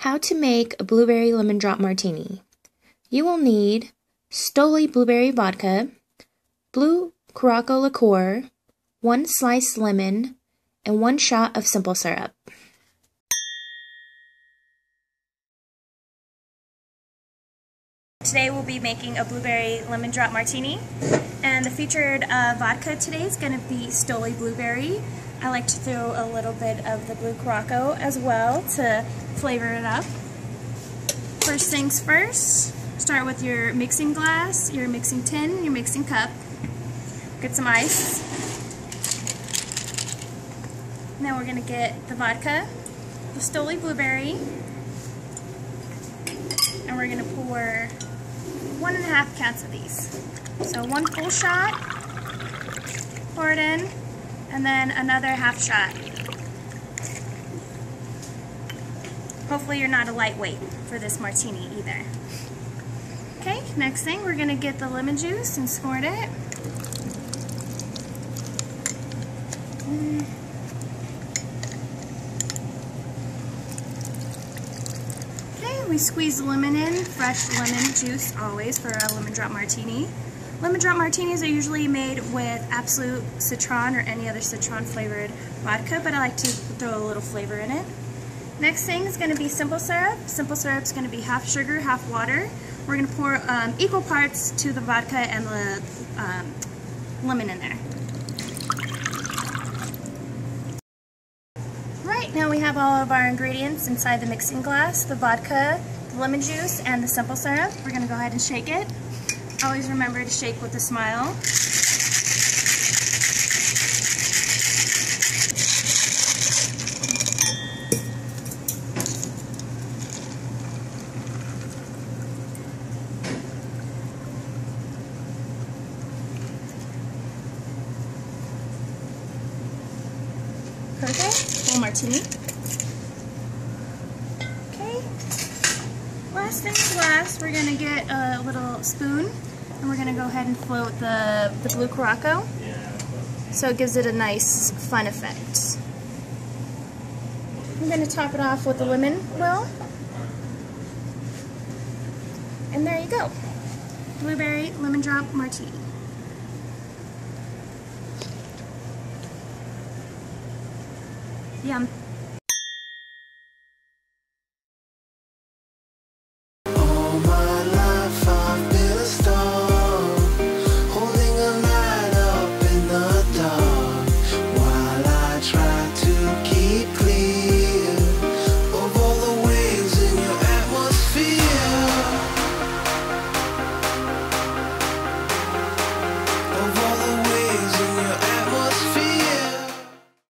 How to make a blueberry lemon drop martini. You will need Stoli blueberry vodka, blue Curaçao liqueur, one sliced lemon, and one shot of simple syrup. Today we'll be making a blueberry lemon drop martini and the featured uh, vodka today is going to be Stoli Blueberry. I like to throw a little bit of the blue Curaçao as well to flavor it up. First things first, start with your mixing glass, your mixing tin, your mixing cup. Get some ice. Now we're going to get the vodka, the Stoli Blueberry, and we're going to pour one and a half counts of these. So one full shot, pour it in, and then another half shot. Hopefully you're not a lightweight for this martini either. Okay, next thing, we're going to get the lemon juice and squirt it. Okay, we squeeze lemon in, fresh lemon juice always for a lemon drop martini. Lemon drop martinis are usually made with Absolut Citron or any other citron flavored vodka, but I like to throw a little flavor in it. Next thing is going to be simple syrup. Simple syrup is going to be half sugar, half water. We're going to pour um, equal parts to the vodka and the um, lemon in there. Right, now we have all of our ingredients inside the mixing glass, the vodka, the lemon juice, and the simple syrup. We're going to go ahead and shake it. Always remember to shake with a smile. Perfect. Martini. Okay. Last things last, we're going to get a little spoon and we're going to go ahead and float the, the blue Curaçao so it gives it a nice fun effect. I'm going to top it off with the lemon wheel. And there you go. Blueberry lemon drop martini. Yum.